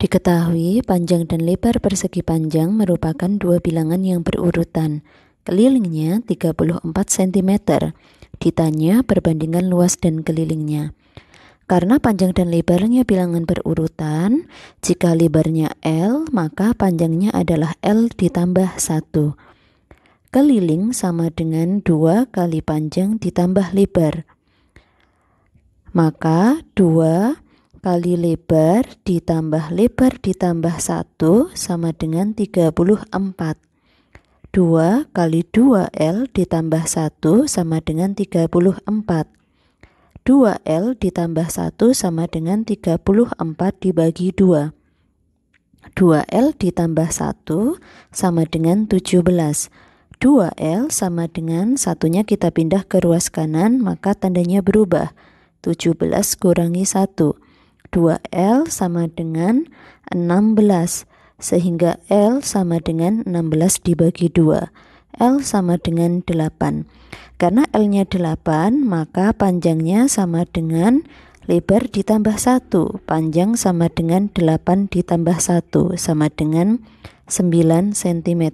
Diketahui panjang dan lebar persegi panjang merupakan dua bilangan yang berurutan. Kelilingnya 34 cm. Ditanya perbandingan luas dan kelilingnya. Karena panjang dan lebarnya bilangan berurutan, jika lebarnya L, maka panjangnya adalah L ditambah 1. Keliling sama dengan 2 kali panjang ditambah lebar. Maka 2 kali lebar ditambah lebar ditambah 1 sama dengan 34. 2 kali 2L ditambah 1 sama dengan 34. 2L ditambah 1 sama dengan 34 dibagi 2. 2L ditambah 1 sama dengan 17. 2L sama dengan satunya kita pindah ke ruas kanan maka tandanya berubah. 17 kurangi 1 2L sama dengan 16 sehingga L sama dengan 16 dibagi 2 L sama dengan 8 karena L-nya 8 maka panjangnya sama dengan lebar ditambah 1 panjang sama dengan 8 ditambah 1 sama dengan 9 cm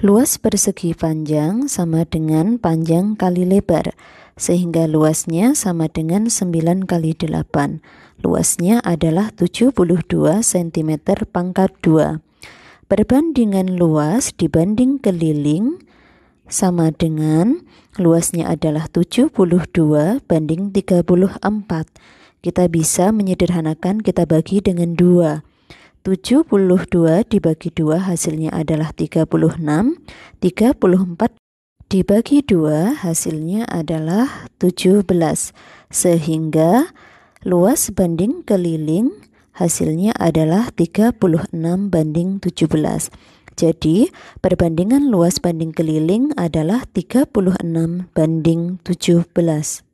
luas persegi panjang sama dengan panjang kali lebar sehingga luasnya sama dengan 9 kali 8. Luasnya adalah 72 cm pangkat 2. Perbandingan luas dibanding keliling sama dengan luasnya adalah 72 banding 34. Kita bisa menyederhanakan kita bagi dengan 2. 72 dibagi 2 hasilnya adalah 36, 34 dibagi dua hasilnya adalah 17 sehingga luas banding keliling hasilnya adalah 36 banding 17 jadi perbandingan luas banding keliling adalah 36 banding 17